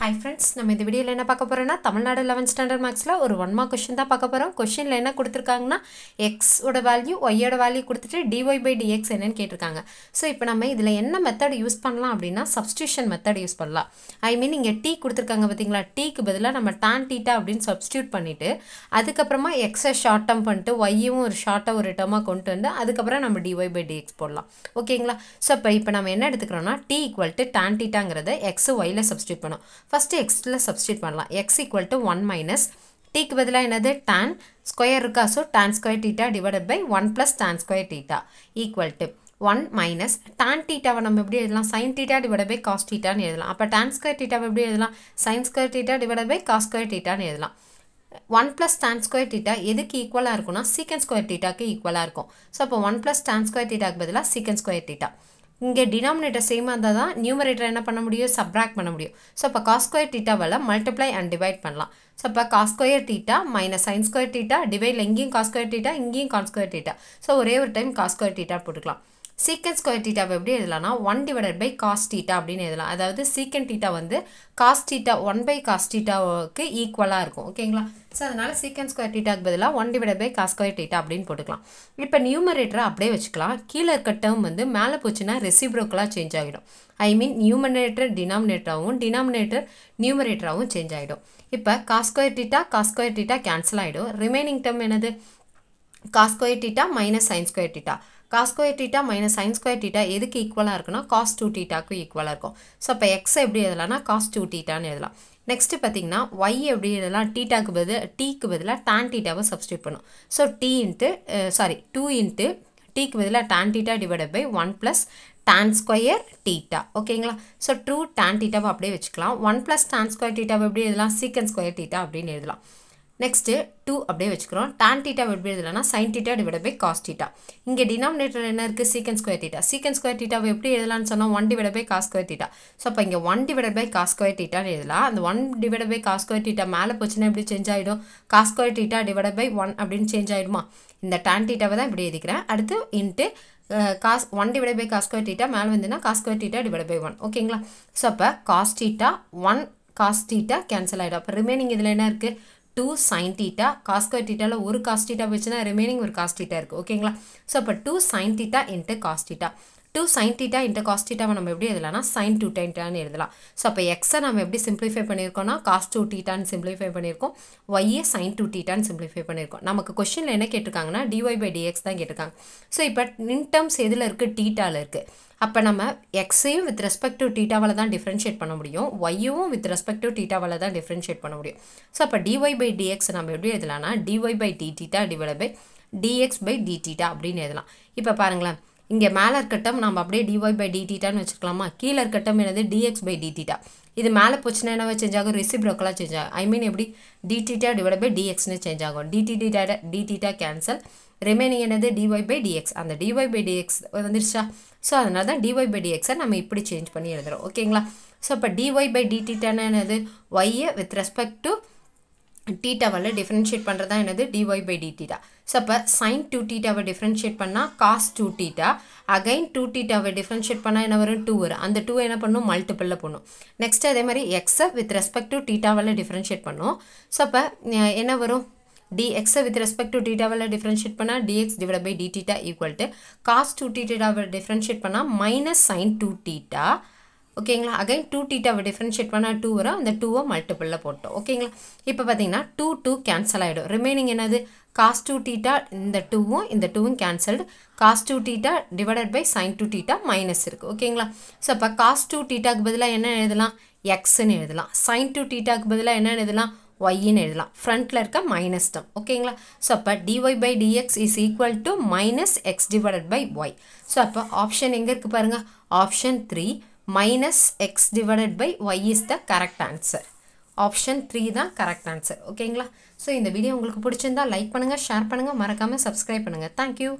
Hi friends நம்ம இந்த வீடியோவில் என்ன பார்க்க போகிறோம்னா தமிழ்நாடு லெவன்த் ஸ்டாண்டர்ட் மார்க்ஸில் ஒரு ஒன் மார்க் கொஷின் தான் பார்க்க போகிறோம் கொஷினில் என்ன கொடுத்துருக்காங்கன்னா எக்ஸோட வேல்யூ ஒய்யோட வேல்யூ கொடுத்துட்டு டிஒய் பை டிஎக்ஸ் என்னன்னு கேட்டிருக்காங்க. ஸோ இப்போ நம்ம இதில் என்ன மெத்தட் யூஸ் பண்ணலாம் அப்படின்னா சப்ஸ்டியூஷன் மெத்தட் யூஸ் பண்ணலாம். ஐ மீன் இங்கே டீ கொடுத்துருக்காங்க பார்த்தீங்களா? டீக்கு பதிலாக நம்ம டான் டீட்டா அப்படின்னு சப்ஸ்டியூட் பண்ணிவிட்டு அதுக்கப்புறமா எக்ஸை ஷார்ட் டேர்ம் பண்ணிட்டு ஒய்யும் ஒரு ஷார்ட்டாக ஒரு டேர்மாக கொண்டு வந்து அதுக்கப்புறம் நம்ம டிஒய் பை டிஎக்ஸ் போடலாம். ஓகேங்களா ஸோ இப்போ இப்போ நம்ம என்ன எடுத்துக்கிறோம்னா டி ஈக்குவல் டு டான் டீட்டாங்கிறத எக்ஸ் ஒய்யில் சப்ஸ்டியூட் பண்ணோம். ஃபஸ்ட்டு எக்ஸில் சப்ஸ்டியூட் பண்ணலாம். X equal to one minus டீக்கு பதிலாக என்னது? டேன் ஸ்கொயர் இருக்கா? So tan square theta divided by one plus tan square theta equal to one minus tan டீட்டாவை நம்ம எப்படி எழுதலாம்? Sine theta divide by cos டீட்டான்னு எழுதலாம். அப்போ டேன் ஸ்கொயர் டீட்டாவை எப்படி எழுதலாம்? Sine square theta divide by cos square டீட்டான்னு எழுதலாம். One plus tan square theta எதுக்கு ஈக்குவலாக இருக்கும்னா சீக்கன் ஸ்கொயர் டீட்டாக்கு ஈக்குவலாக இருக்கும். ஸோ அப்போ ஒன் ப்ளஸ் டேன் ஸ்கொயர் டீட்டாக்கு பதிலாக சீக்கன் ஸ்கொயர் டீட்டா இங்கே டினாமினேட்டர் சேமாக இருந்தால் தான் நியூமரேட்டர் என்ன பண்ண முடியும்? சப்ராக்ட் பண்ண முடியும். ஸோ இப்போ காஸ்கொயர் ஸ்கொயர் டீட்டாவால் மல்டிப்ளை அண்ட் டிவைட் பண்ணலாம். ஸோ இப்போ cos square theta minus sine square theta டிவைடில் இங்கேயும் காஸ்கொயர் டீட்டா இங்கேயும் காஸ்கொயர் டீட்டா ஸோ ஒரே ஒரு டைம் காஸ்கொயர் டீட்டா போட்டுக்கலாம். சீக்கன் ஸ்கொயர் டீட்டாவை எப்படி எழுதலாம்னா one divided by cos theta அப்படின்னு எழுதலாம். அதாவது சீக்கன் டீட்டா வந்து cos theta one by cos டீட்டாவுக்கு ஈக்குவலாக இருக்கும். ஓகேங்களா ஸோ அதனால் சீக்கன் ஸ்கொயர் டீட்டாக்கு பதிலாக one divided by cos square theta அப்படின்னு போட்டுக்கலாம். இப்போ நியூமரேட்டரை அப்படியே வச்சுக்கலாம். கீழே இருக்க டேர்ம் வந்து மேலே போச்சுன்னா ரெசிப்ரோக்கலாக சேஞ்ச் ஆகிடும். ஐ மீன் நியூமரேட்டர் டினாமினேட்டராகவும் டினாமினேட்டர் நியூமரேட்டராகவும் சேஞ்ச் ஆகிடும். இப்போ cos square theta cos square theta cancel ஆகிடும் ரிமைனிங் டேர்ம் என்னது? Cos square theta minus sine square theta cos square theta minus sine square theta எதுக்கு ஈக்குவலாக இருக்குன்னா காஸ் டூ டீட்டாக்கு ஈக்குவலாக இருக்கும். ஸோ அப்போ எக்ஸ் எப்படி எழுதலாம்னா காஸ் டூ டீட்டான்னு எழுதலாம். நெக்ஸ்ட்டு பார்த்தீங்கன்னா ஒய் எப்படி எழுதலாம் டீட்டாக்கு பதில் டீக்கு பதிலாக டான் டீட்டாவை சப்ஸ்டியூட் பண்ணும். So T into sorry two into டீக்கு பதிலாக tan theta divided by one plus tan square theta ஓகேங்களா ஸோ ட்ரூ டான் டீட்டாவை அப்படியே வச்சுக்கலாம். ஒன் ப்ளஸ் டான் ஸ்கொயர் டீட்டாவை எப்படி எழுதலாம் சீக்கன் ஸ்கொயர் டீட்டா அப்படின்னு எழுதலாம். நெக்ஸ்ட்டு டூ அப்படியே வச்சுக்கிறோம். டான் டீட்டா எப்படி எழுதலாம்னா sine theta divide by cos theta இங்கே டினாமினேட்டர் என்ன இருக்குது secant square theta secant square டீட்டாவை எப்படி எழுதலாம்னு சொன்னால் one divide by cos square theta so அப்போ இங்கே one divide by cos square டீட்டான்னு எழுதலாம். அந்த one divide by cos square theta மேலே போச்சுன்னா எப்படி சேஞ்ச் ஆகிடும் cos square theta divide by one அப்படின்னு சேஞ்ச் ஆகிடுமா இந்த டான் டீட்டாவை தான் இப்படி எழுதிக்கிறேன். அடுத்து into cos one divide by cos square theta மேலே வந்துன்னா cos square theta divide by one ஓகேங்களா ஸோ அப்போ cos theta one cos theta cancel ஆகிடும் அப்போ ரிமைனிங் இதில் என்ன இருக்குது டூ சைன் டீட்டா காஸ்கர் டீட்டாவில் ஒரு காஸ்டீட்டா வச்சுன்னா ரிமைனிங் ஒரு காஸ்டீட்டா இருக்குது ஓகேங்களா ஸோ அப்போ two sine theta into cos theta two sine theta into cos டீட்டாவை நம்ம எப்படி எழுதலாம்னா சைன் டூ டீட்டான்னு எழுதலாம். ஸோ அப்போ எக்ஸை நம்ம எப்படி சிம்பிளிஃபை பண்ணியிருக்கோம்னா காஸ் டூ டீட்டான்னு சிம்பிளிஃபை பண்ணியிருக்கோம் ஒய்யே சைன் டூ டீட்டான்னு சிம்பிளிஃபை பண்ணியிருக்கோம் நமக்கு கொஷனில் என்ன கேட்டிருக்காங்கன்னா டிஒய் பை டிஎக்ஸ் தான் கேட்டிருக்காங்க. ஸோ இப்போ இன் டேர்ம்ஸ் எதில் இருக்குது டீட்டாவில் இருக்குது அப்போ நம்ம எக்ஸையும் வித் ரெஸ்பெக்ட் டு டீட்டாவால் தான் டிஃப்ரென்ஷியேட் பண்ண முடியும். ஒய்யும் வித் ரெஸ்பெக்ட் டு டீட்டாவால் தான் டிஃப்ரென்ஷியேட் பண்ண முடியும். ஸோ அப்போ டிஒய் பை டிஎக்ஸ் நம்ம எப்படி எழுதலாம்னா d y by d theta divide by d x by d theta அப்படின்னு எழுதலாம். இப்போ பாருங்களேன். இங்கே மேலே இருக்கட்டும் நம்ம அப்படியே டிஒய் பை டிடிட்டான்னு வச்சுக்கலாமா? கீழே இருக்கட்டும் என்னது? டிஎக்ஸ் பை டிடிட்டா இது மேலே போச்சுன்னா என்ன சேஞ்ச் ஆகும்? ரெசிப்ரோக்கலாக சேஞ்ச் ஆகும். ஐ மீன் எப்படி? டி டிவைட் பை டிஎக்ஸ்னு சேஞ்ச் ஆகும். டி டி கேன்சல் ரிமைனிங் என்னது? D y by d x அந்த d y by d x வந்துருச்சா? ஸோ அதனால தான் டிஒய் பை டிஎக்ஸை நம்ம இப்படி சேஞ்ச் பண்ணி எழுதுகிறோம் ஓகேங்களா ஸோ இப்போ டிஒய் பை டி என்னது? ஒய்யை வித் ரெஸ்பெக்ட் டு டீட்டாவால் டிஃப்ரென்ஷியேட் பண்ணுறது தான் என்னது d y by d so அப்போ சைன் டூ டீட்டாவை டிஃப்ரென்ஷியேட் பண்ணால் cos two theta again two டீட்டாவை differentiate பண்ணால் என்ன வரும்? டூ வரும். அந்த டூ என்ன பண்ணும்? மல்டிப்பிளில் பண்ணும் நெக்ஸ்ட் அதே மாதிரி எக்ஸை வித் ரெஸ்பெக்ட் டு டீட்டாவால் டிஃப்ரென்ஷியேட் பண்ணும். ஸோ அப்போ என்ன வரும்? dx வித் ரெஸ்பெக்ட் டு டீட்டாவில் டிஃப்ரென்ஷியேட் பண்ணால் dx divide by d theta equal to cos two டீட்டாவை differentiate பண்ணால் மைனஸ் சைன் டூ டீட்டா ஓகேங்களா? அகைன் டூ டீட்டாவை டிஃப்ரென்ஷியேட் பண்ணால் டூ வரும். அந்த டூவை மல்டிப்பிளில் போட்டோம். ஓகேங்களா? இப்போ பார்த்தீங்கன்னா டூ டூ கேன்சல் ஆகிடும் ரிமைனிங் என்னது? காஸ் டூ டீட்டா இந்த டூவும் இந்த டூவும் cancelled cos two theta divided by sine two theta minus இருக்குது ஓகேங்களா? ஸோ அப்போ காஸ் டூ டீட்டாக்கு பதிலாக என்ன எழுதலாம்? எக்ஸ்ன்னு எழுதலாம். சைன் டூ டீட்டாக்கு பதிலாக என்ன எழுதலாம்? ஒய்ன்னு எழுதலாம். ஃப்ரண்ட்டில் இருக்க மைனஸ் டம் ஓகேங்களா? ஸோ அப்போ d y by d x is equal to minus x divided by y so அப்போ ஆப்ஷன் எங்கே இருக்குது பாருங்கள் option three minus x divided by y is the correct answer option three தான் கரெக்ட் ஆன்சர் ஓகேங்களா so இந்த video உங்களுக்கு பிடிச்சிருந்தா like பண்ணுங்கள் ஷேர் பண்ணுங்கள் மறக்காமல் சப்ஸ்கிரைப் பண்ணுங்கள் தேங்க்யூ